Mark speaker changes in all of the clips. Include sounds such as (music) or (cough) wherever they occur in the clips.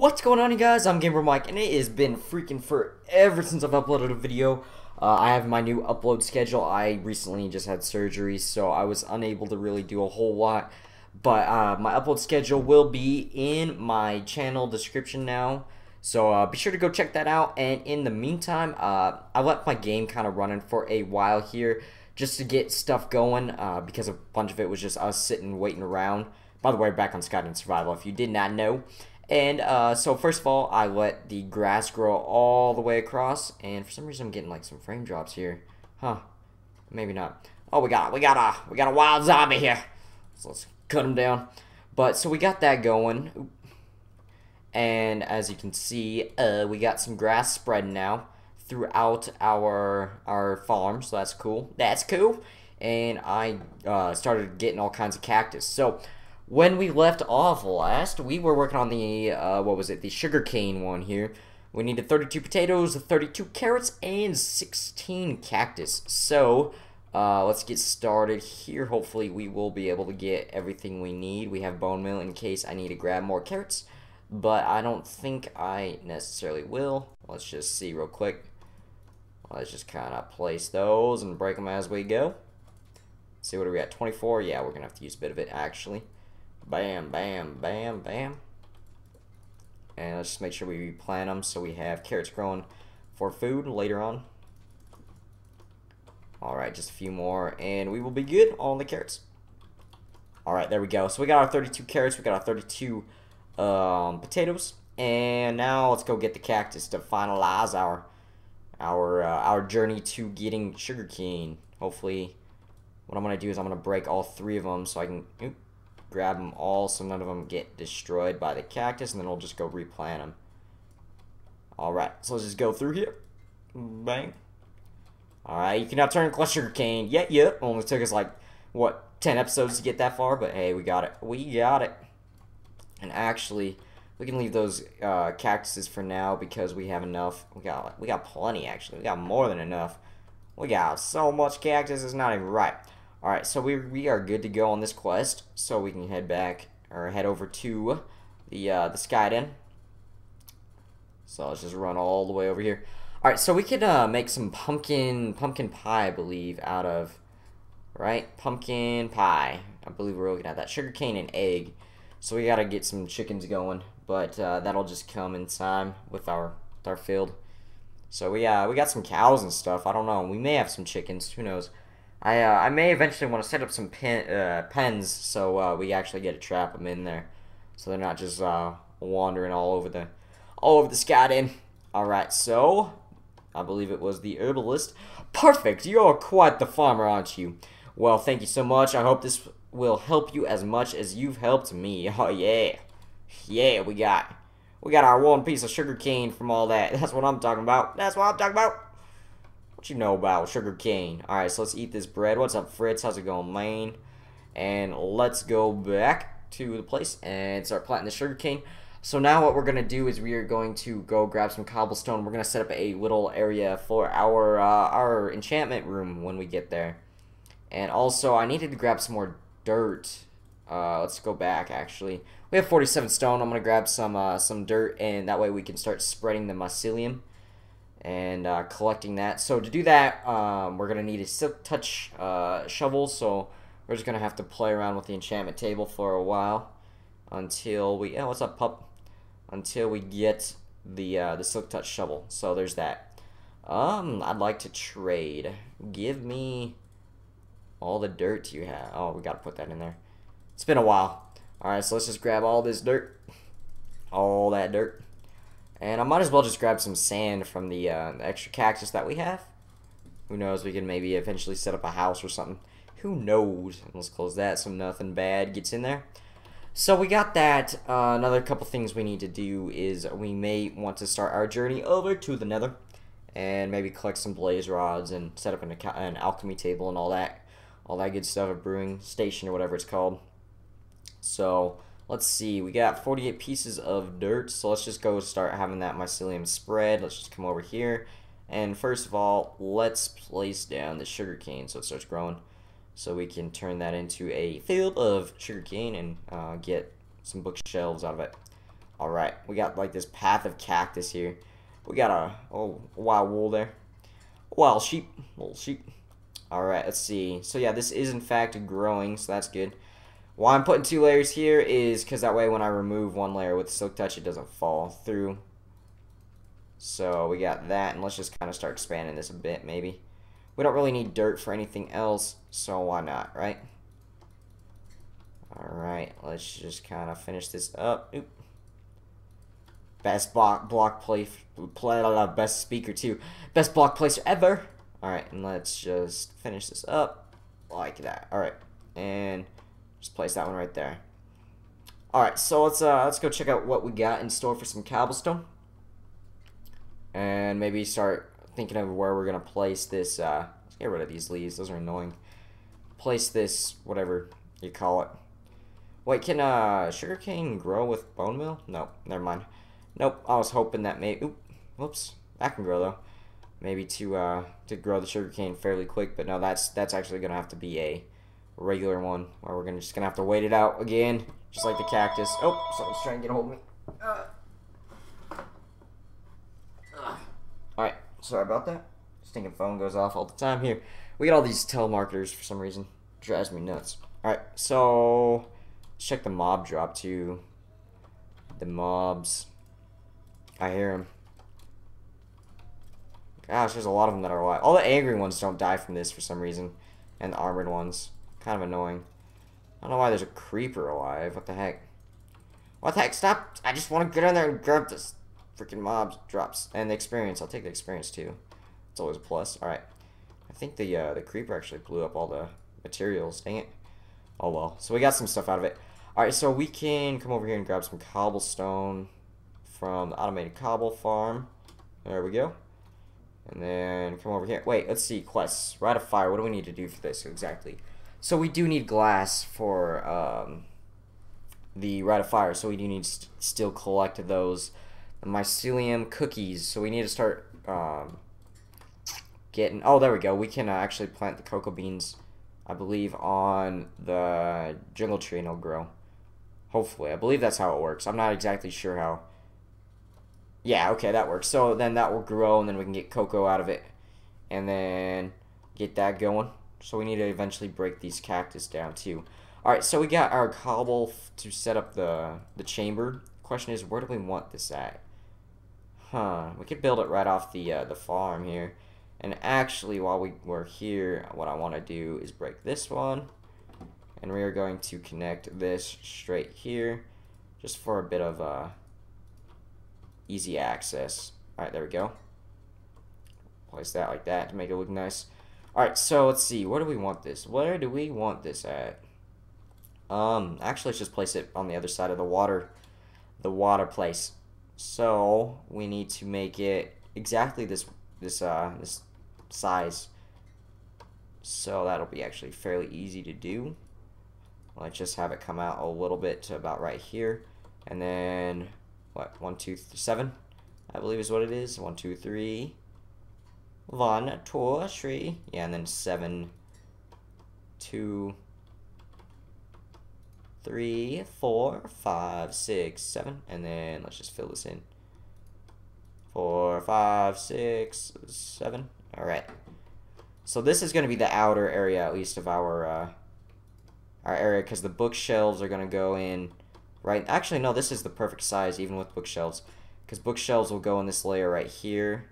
Speaker 1: What's going on you guys? I'm Gamer Mike and it has been freaking forever since I've uploaded a video. Uh, I have my new upload schedule. I recently just had surgery so I was unable to really do a whole lot. But uh, my upload schedule will be in my channel description now. So uh, be sure to go check that out. And in the meantime, uh, I let my game kind of running for a while here just to get stuff going uh, because a bunch of it was just us sitting waiting around. By the way, back on Sky Den Survival if you did not know. And uh, so first of all, I let the grass grow all the way across, and for some reason I'm getting like some frame drops here. Huh? Maybe not. Oh, we got we got a we got a wild zombie here. So let's cut him down. But so we got that going, and as you can see, uh, we got some grass spread now throughout our our farm. So that's cool. That's cool. And I uh, started getting all kinds of cactus. So when we left off last, we were working on the, uh, what was it, the sugarcane one here. We needed 32 potatoes, 32 carrots, and 16 cactus. So, uh, let's get started here. Hopefully we will be able to get everything we need. We have bone meal in case I need to grab more carrots. But I don't think I necessarily will. Let's just see real quick. Let's just kind of place those and break them as we go. see what are we at? 24? Yeah, we're going to have to use a bit of it actually. Bam, bam, bam, bam. And let's just make sure we replant them so we have carrots growing for food later on. Alright, just a few more and we will be good on the carrots. Alright, there we go. So we got our 32 carrots, we got our 32 um, potatoes. And now let's go get the cactus to finalize our our uh, our journey to getting sugarcane. Hopefully, what I'm going to do is I'm going to break all three of them so I can... Oops, grab them all so none of them get destroyed by the cactus, and then we'll just go replant them. Alright, so let's just go through here. Bang. Alright, you can now turn cluster cane. Yeah, yeah. Only took us like, what, 10 episodes to get that far, but hey, we got it. We got it. And actually, we can leave those uh, cactuses for now because we have enough. We got we got plenty actually. We got more than enough. We got so much cactus, it's not even right. Alright, so we, we are good to go on this quest, so we can head back, or head over to the, uh, the Skyden. So let's just run all the way over here. Alright, so we could, uh, make some pumpkin, pumpkin pie, I believe, out of, right? Pumpkin pie. I believe we're looking at that. Sugarcane and egg. So we gotta get some chickens going, but, uh, that'll just come in time with our, with our field. So we, uh, we got some cows and stuff. I don't know. We may have some chickens. Who knows? I uh, I may eventually want to set up some uh, pens so uh, we actually get to trap them in there, so they're not just uh, wandering all over the all over the Skyden. All right, so I believe it was the herbalist. Perfect. You're quite the farmer, aren't you? Well, thank you so much. I hope this will help you as much as you've helped me. (laughs) Oh yeah, yeah. We got we got our one piece of sugar cane from all that. (laughs) That's what I'm talking about. That's what I'm talking about. What you know about sugar cane? Alright, so let's eat this bread. What's up, Fritz? How's it going, man? And let's go back to the place and start planting the sugar cane. So now what we're going to do is we are going to go grab some cobblestone. We're going to set up a little area for our, uh, our enchantment room when we get there. And also, I needed to grab some more dirt. Uh, let's go back, actually. We have 47 stone. I'm going to grab some, uh, some dirt, and that way we can start spreading the mycelium and uh, collecting that. So to do that, um, we're going to need a Silk Touch uh, shovel, so we're just going to have to play around with the enchantment table for a while until we... Oh, what's up, pup? Until we get the, uh, the Silk Touch shovel. So there's that. Um, I'd like to trade. Give me all the dirt you have. Oh, we got to put that in there. It's been a while. Alright, so let's just grab all this dirt. All that dirt. And I might as well just grab some sand from the, uh, the extra cactus that we have. Who knows, we can maybe eventually set up a house or something. Who knows? Let's close that so nothing bad gets in there. So we got that. Uh, another couple things we need to do is we may want to start our journey over to the nether. And maybe collect some blaze rods and set up an, an alchemy table and all that. All that good stuff, a brewing station or whatever it's called. So Let's see, we got 48 pieces of dirt, so let's just go start having that mycelium spread. Let's just come over here. And first of all, let's place down the sugarcane so it starts growing. So we can turn that into a field of sugarcane and uh, get some bookshelves out of it. Alright, we got like this path of cactus here. We got a, oh, wild wool there. Wild sheep. Little sheep. Alright, let's see. So yeah, this is in fact growing, so that's good. Why I'm putting two layers here is because that way when I remove one layer with Silk Touch, it doesn't fall through. So we got that, and let's just kind of start expanding this a bit, maybe. We don't really need dirt for anything else, so why not, right? Alright, let's just kind of finish this up. Oop. Best block block play, play best speaker too. Best block placer ever. Alright, and let's just finish this up like that. Alright, and just place that one right there. Alright, so let's uh let's go check out what we got in store for some cobblestone. And maybe start thinking of where we're gonna place this uh let's get rid of these leaves, those are annoying. Place this whatever you call it. Wait, can uh sugarcane grow with bone meal? No, never mind. Nope, I was hoping that may oop, whoops, that can grow though. Maybe to uh to grow the sugarcane fairly quick, but no, that's that's actually gonna have to be a regular one, where we're gonna just gonna have to wait it out again, just like the cactus. Oh, someone's trying to get a hold of me. Uh. Alright, sorry about that. Stinking phone goes off all the time here. We got all these telemarketers for some reason. Drives me nuts. Alright, so let's check the mob drop too. The mobs. I hear them. Gosh, there's a lot of them that are alive. All the angry ones don't die from this for some reason. And the armored ones. Kind of annoying. I don't know why there's a creeper alive. What the heck? What the heck? Stop! I just want to get in there and grab this freaking mobs drops. And the experience. I'll take the experience too. It's always a plus. Alright. I think the uh, the creeper actually blew up all the materials. Dang it. Oh well. So we got some stuff out of it. Alright, so we can come over here and grab some cobblestone from the automated cobble farm. There we go. And then come over here. Wait, let's see. Quests. Rite of fire. What do we need to do for this exactly? So we do need glass for um, the Rite of Fire, so we do need to still collect those. The mycelium cookies, so we need to start um, getting... Oh, there we go. We can uh, actually plant the cocoa beans, I believe, on the jungle tree and it'll grow. Hopefully. I believe that's how it works. I'm not exactly sure how. Yeah, okay, that works. So then that will grow, and then we can get cocoa out of it. And then get that going. So we need to eventually break these cactus down too. Alright, so we got our cobble to set up the, the chamber. Question is, where do we want this at? Huh, we could build it right off the, uh, the farm here. And actually, while we were here, what I want to do is break this one. And we are going to connect this straight here. Just for a bit of uh, easy access. Alright, there we go. Place that like that to make it look nice. Alright, so let's see. Where do we want this? Where do we want this at? Um, actually, let's just place it on the other side of the water. The water place. So, we need to make it exactly this, this, uh, this size. So, that'll be actually fairly easy to do. Let's just have it come out a little bit to about right here. And then, what, one, two, seven, I believe is what it is. One, two, three, one, two, three, yeah, and then seven, two, three, four, five, six, seven, and then let's just fill this in. Four, five, six, seven. All right. So this is going to be the outer area, at least, of our uh, our area, because the bookshelves are going to go in right. Actually, no, this is the perfect size, even with bookshelves, because bookshelves will go in this layer right here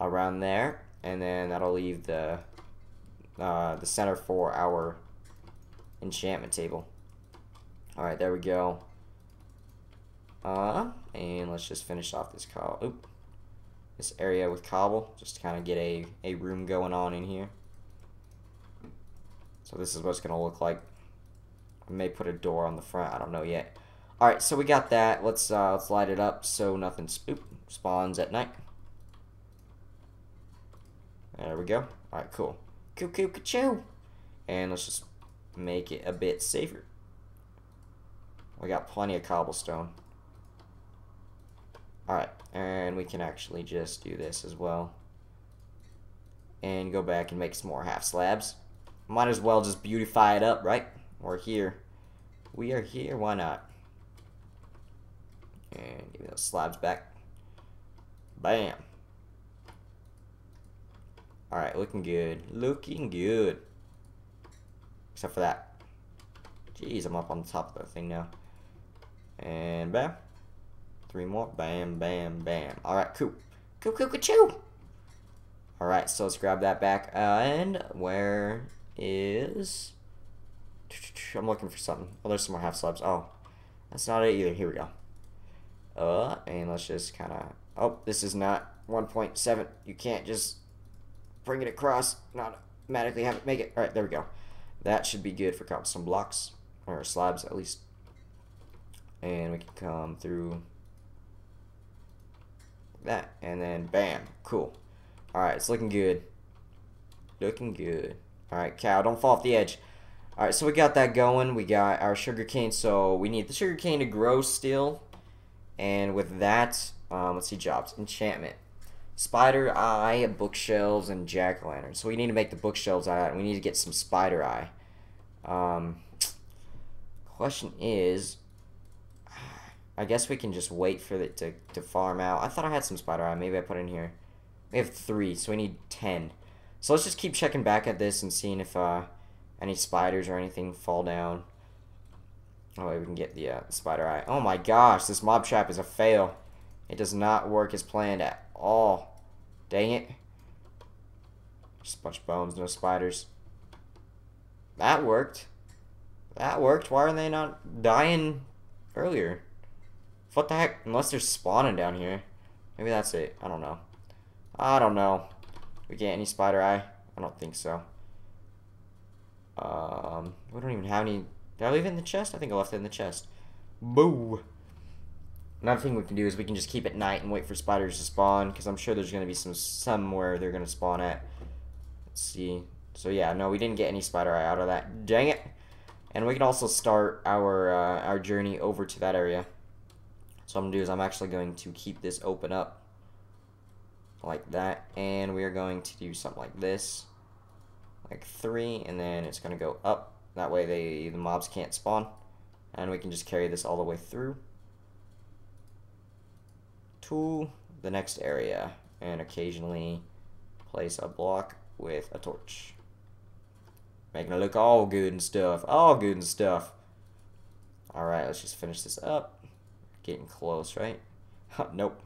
Speaker 1: around there, and then that'll leave the uh, the center for our enchantment table. Alright, there we go. Uh, and let's just finish off this cobble. Oop. This area with cobble, just to kind of get a, a room going on in here. So this is what it's going to look like. I may put a door on the front, I don't know yet. Alright, so we got that. Let's uh, let's light it up so nothing spawns at night. There we go. Alright, cool. Coo coo ka And let's just make it a bit safer. We got plenty of cobblestone. Alright, and we can actually just do this as well. And go back and make some more half slabs. Might as well just beautify it up, right? We're here. We are here, why not? And give me those slabs back. Bam. Alright, looking good. Looking good. Except for that. Jeez, I'm up on top of the thing now. And bam. Three more. Bam, bam, bam. Alright, cool. Cool, cool, cool, choo. Alright, so let's grab that back. Uh, and where is... I'm looking for something. Oh, there's some more half slabs. Oh, that's not it either. Here we go. Uh, and let's just kind of... Oh, this is not 1.7. You can't just bring it across, not automatically have it make it. All right, there we go. That should be good for cobblestone blocks, or slabs at least. And we can come through that, and then bam, cool. All right, it's looking good. Looking good. All right, cow, don't fall off the edge. All right, so we got that going. We got our sugar cane, so we need the sugar cane to grow still. And with that, um, let's see jobs. Enchantment. Spider eye, bookshelves, and jack-o'-lantern. So we need to make the bookshelves out. We need to get some spider eye. Um, question is, I guess we can just wait for it to, to farm out. I thought I had some spider eye. Maybe I put in here. We have three, so we need ten. So let's just keep checking back at this and seeing if uh, any spiders or anything fall down. Oh, wait, we can get the uh, spider eye. Oh my gosh, this mob trap is a fail. It does not work as planned at all. Dang it. Just a bunch of bones, no spiders. That worked. That worked. Why are they not dying earlier? What the heck? Unless they're spawning down here. Maybe that's it. I don't know. I don't know. We get any spider eye? I don't think so. Um, we don't even have any. Did I leave it in the chest? I think I left it in the chest. Boo! Another thing we can do is we can just keep at night and wait for spiders to spawn, because I'm sure there's going to be some somewhere they're going to spawn at. Let's see. So yeah, no, we didn't get any spider eye out of that. Dang it! And we can also start our uh, our journey over to that area. So I'm going to do is I'm actually going to keep this open up like that, and we are going to do something like this, like three, and then it's going to go up. That way they the mobs can't spawn, and we can just carry this all the way through to the next area and occasionally place a block with a torch. Making it look all good and stuff. All good and stuff. Alright, let's just finish this up. Getting close, right? nope.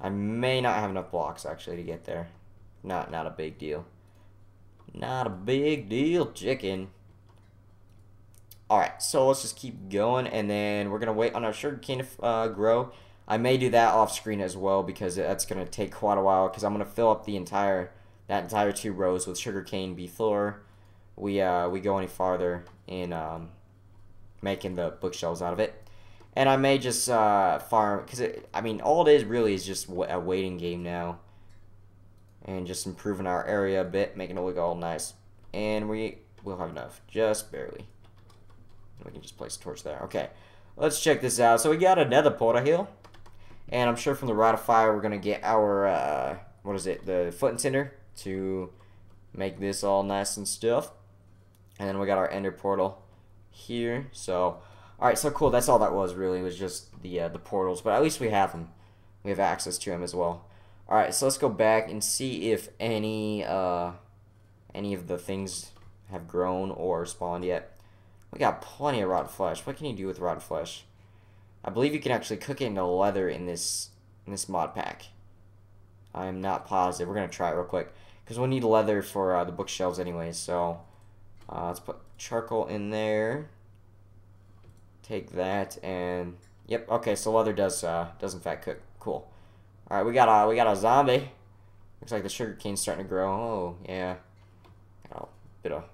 Speaker 1: I may not have enough blocks, actually, to get there. Not, not a big deal. Not a big deal, chicken. Alright, so let's just keep going, and then we're going to wait on our sugar cane to uh, grow. I may do that off screen as well because that's going to take quite a while because I'm going to fill up the entire that entire two rows with sugarcane before we uh, we go any farther in um, making the bookshelves out of it. And I may just uh, farm because I mean all it is really is just a waiting game now, and just improving our area a bit, making it look all nice. And we will have enough, just barely. We can just place a torch there. Okay, let's check this out. So we got another portal hill. And I'm sure from the Rod of Fire, we're going to get our, uh, what is it, the foot and Tinder to make this all nice and stuff. And then we got our Ender Portal here. So, alright, so cool. That's all that was, really, was just the, uh, the portals. But at least we have them. We have access to them as well. Alright, so let's go back and see if any, uh, any of the things have grown or spawned yet. We got plenty of rotten flesh. What can you do with rotten flesh? I believe you can actually cook it into leather in this in this mod pack. I'm not positive. We're going to try it real quick. Because we'll need leather for uh, the bookshelves anyway. So uh, let's put charcoal in there. Take that and... Yep, okay, so leather does, uh, does in fact cook. Cool. Alright, we got a, we got a zombie. Looks like the sugar cane's starting to grow. Oh, yeah. Got a bit of...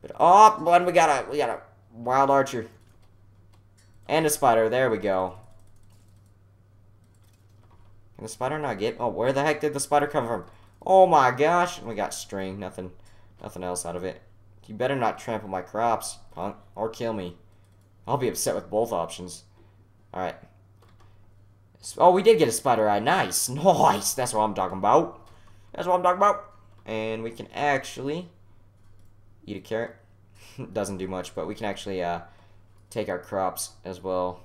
Speaker 1: Bit of oh, one, we got a, we got a wild archer. And a spider. There we go. Can the spider not get... Oh, where the heck did the spider come from? Oh my gosh. We got string. Nothing nothing else out of it. You better not trample my crops, punk. Or kill me. I'll be upset with both options. Alright. Oh, we did get a spider eye. Nice. (laughs) Nice. That's what I'm talking about. That's what I'm talking about. And we can actually eat a carrot. (laughs) Doesn't do much, but we can actually uh, take our crops as well,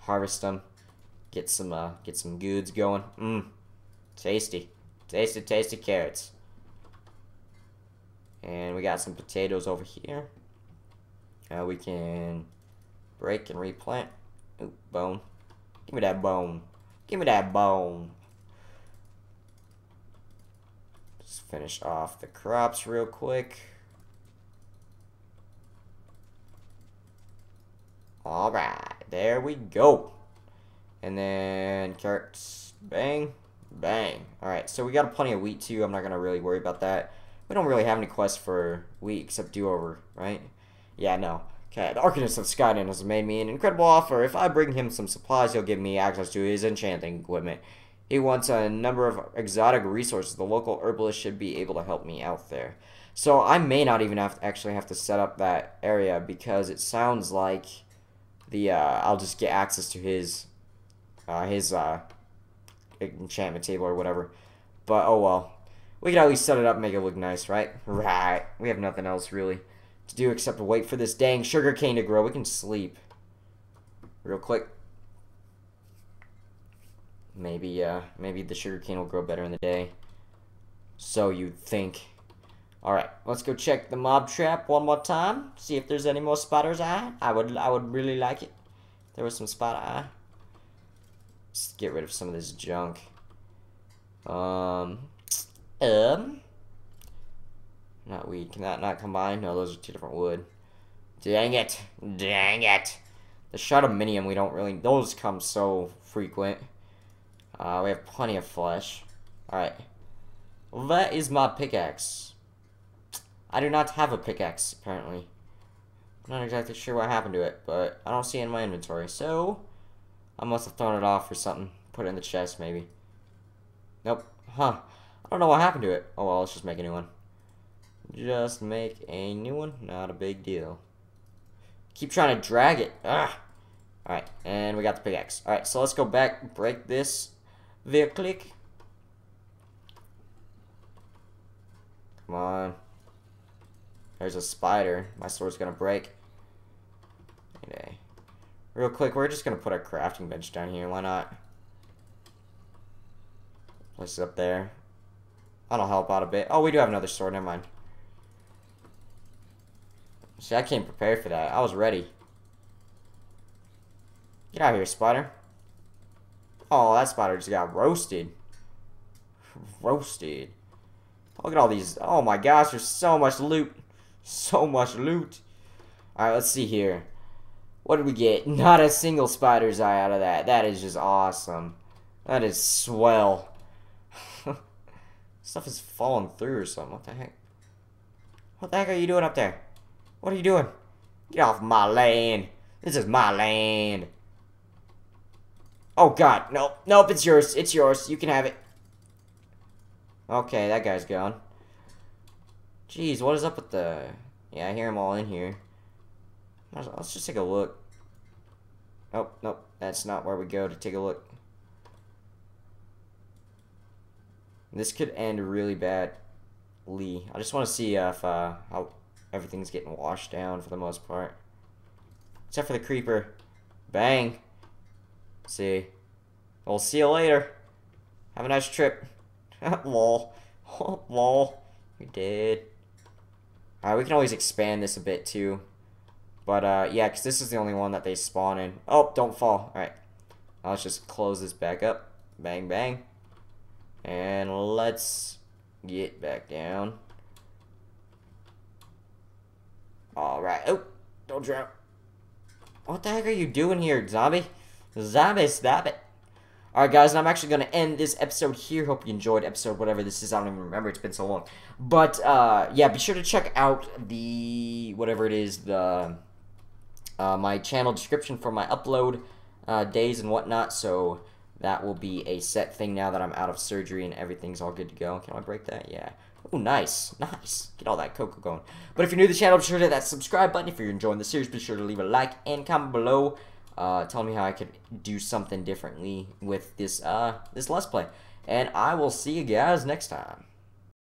Speaker 1: harvest them, get some uh, get some goods going. Mmm, tasty, tasty, tasty carrots. And we got some potatoes over here. Uh, we can break and replant. Ooh, bone. Give me that bone. Give me that bone. Just finish off the crops real quick. Alright, there we go. And then carrots, bang, bang. Alright, so we got plenty of wheat too. I'm not going to really worry about that. We don't really have any quests for wheat except do-over, right? Yeah, no. Okay, the Arcanist of Skyden has made me an incredible offer. If I bring him some supplies, he'll give me access to his enchanting equipment. He wants a number of exotic resources. The local herbalist should be able to help me out there. So I may not even have to actually have to set up that area because it sounds like the uh, I'll just get access to his uh, his uh, enchantment table or whatever. But oh well. We can at least set it up make it look nice, right? Right. We have nothing else really to do except wait for this dang sugar cane to grow. We can sleep. Real quick. Maybe, uh, maybe the sugar cane will grow better in the day. So you'd think. Alright, let's go check the mob trap one more time. See if there's any more spiders eye. I would I would really like it. There was some spider eye. Let's get rid of some of this junk. Um um not weed. Can that not combine? No, those are two different wood. Dang it. Dang it. The shardaminium, we don't really... Those come so frequent. Uh, we have plenty of flesh. Alright. Well, that is my pickaxe. I do not have a pickaxe, apparently. I'm not exactly sure what happened to it, but I don't see it in my inventory, so... I must have thrown it off or something. Put it in the chest, maybe. Nope. Huh. I don't know what happened to it. Oh well, let's just make a new one. Just make a new one. Not a big deal. Keep trying to drag it. Ah. Alright, and we got the pickaxe. Alright, so let's go back, break this via click. Come on. There's a spider. My sword's gonna break. Okay. Real quick, we're just gonna put our crafting bench down here. Why not? Place it up there. That'll help out a bit. Oh, we do have another sword. Never mind. See, I came prepared for that. I was ready. Get out of here, spider. Oh, that spider just got roasted. roasted. Look at all these. Oh my gosh, there's so much loot. So much loot. Alright, let's see here. What did we get? (laughs) Not a single spider's eye out of that. That is just awesome. That is swell. (laughs) Stuff is falling through or something. What the heck? What the heck are you doing up there? What are you doing? Get off my land. This is my land. Oh god, nope, nope, it's yours, it's yours, you can have it. Okay, that guy's gone. Jeez, what is up with the... Yeah, I hear them all in here. Let's just take a look. Oh, nope, that's not where we go to take a look. This could end really badly. I just want to see if uh, how everything's getting washed down for the most part. Except for the creeper. Bang. See. We'll see you later. Have a nice trip. (laughs) Lol. (laughs) Lol. You did. Alright, we can always expand this a bit too. But, uh, yeah, because this is the only one that they spawn in. Oh, don't fall. Alright. Let's just close this back up. Bang, bang. And let's get back down. Alright. Oh, don't drown. What the heck are you doing here, zombie? Zombie, stop it. Alright, guys, and I'm actually going to end this episode here. Hope you enjoyed episode whatever this is. I don't even remember. It's been so long. But, uh, yeah, be sure to check out the, whatever it is, the, uh, my channel description for my upload uh, days and whatnot. So, that will be a set thing now that I'm out of surgery and everything's all good to go. Can I break that? Yeah. Oh, nice. Nice. Get all that cocoa going. But if you're new to the channel, be sure to hit that subscribe button. If you're enjoying the series, be sure to leave a like and comment below. Uh, tell me how I could do something differently with this, uh, this Let's Play. And I will see you guys next time.